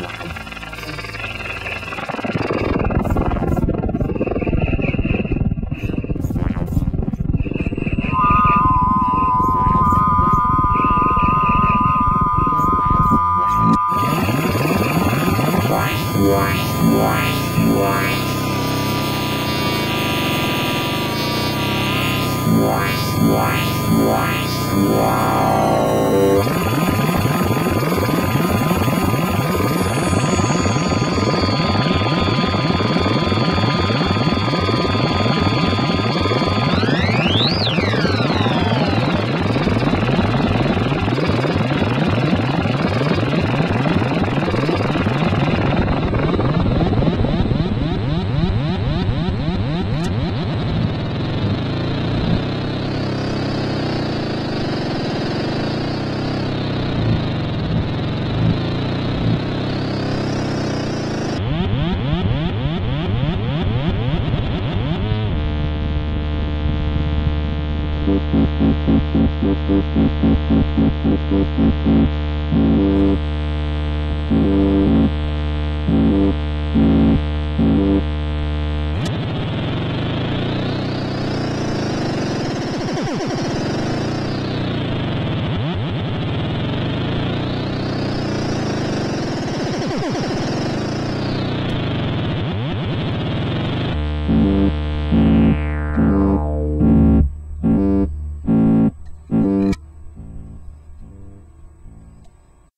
Wow. Wow. you